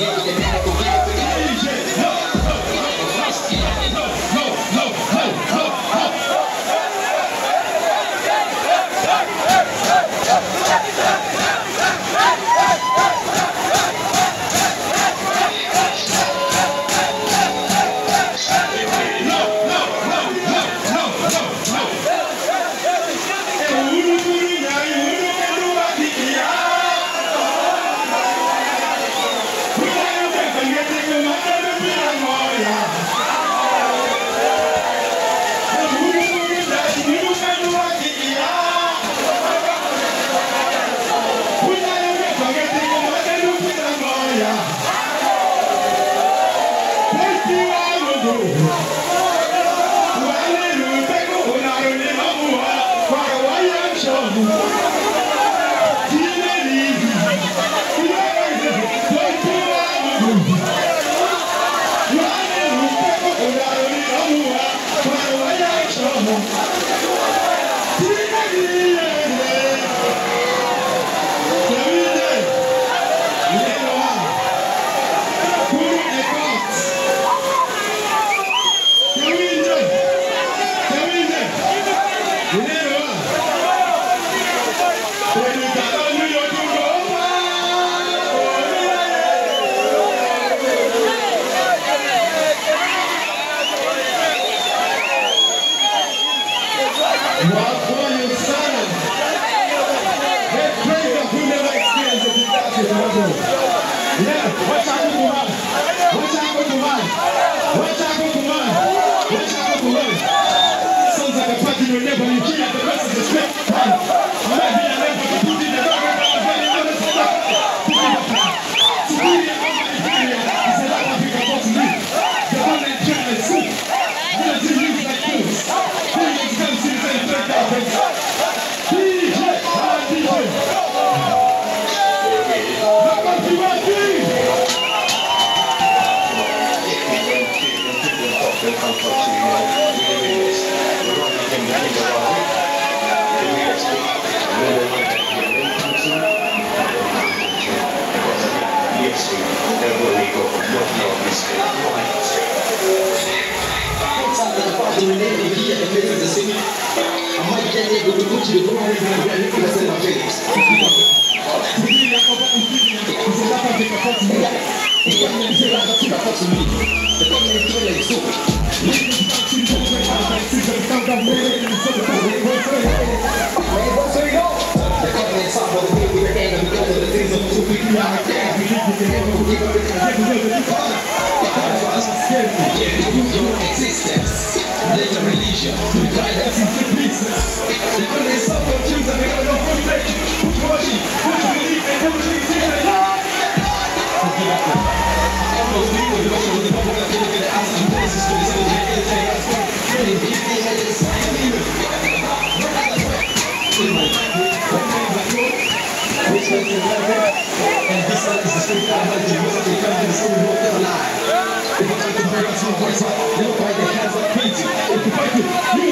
Yeah. Thank you. Hoje If you like the hands like crazy. If you fight it, you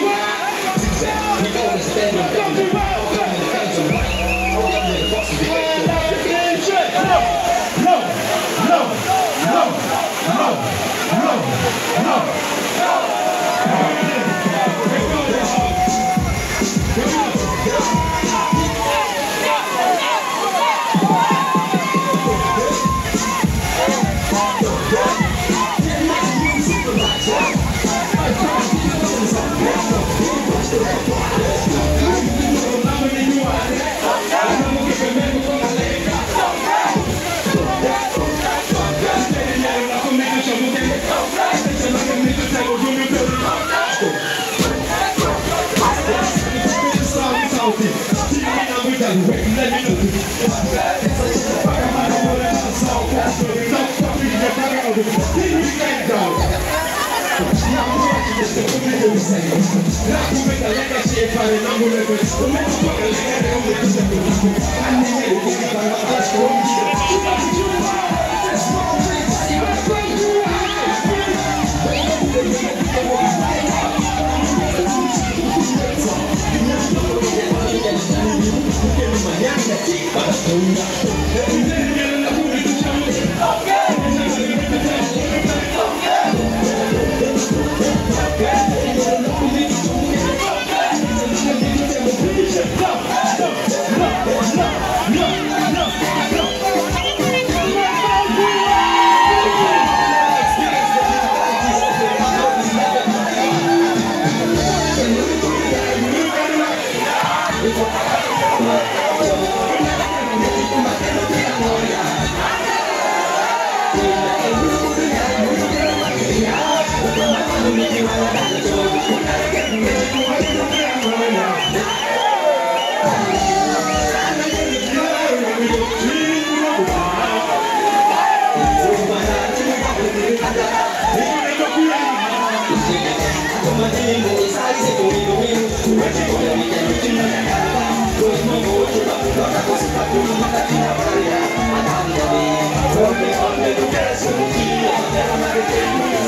we got it. Let me know. I'm gonna make a Obrigado. Thank you.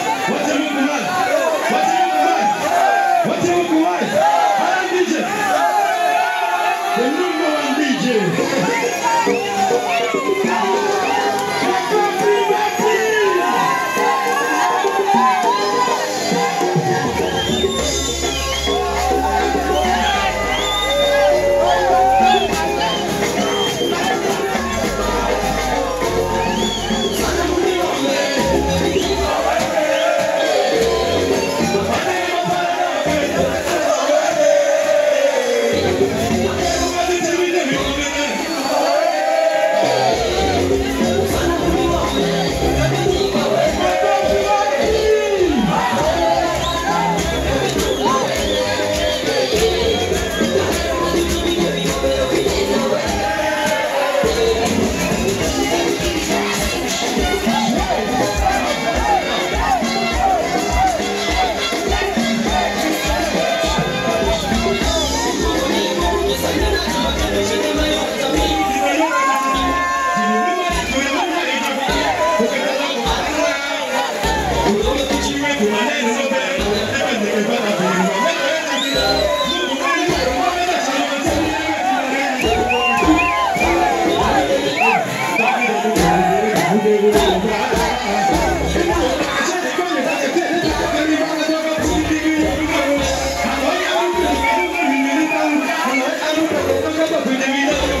Look at the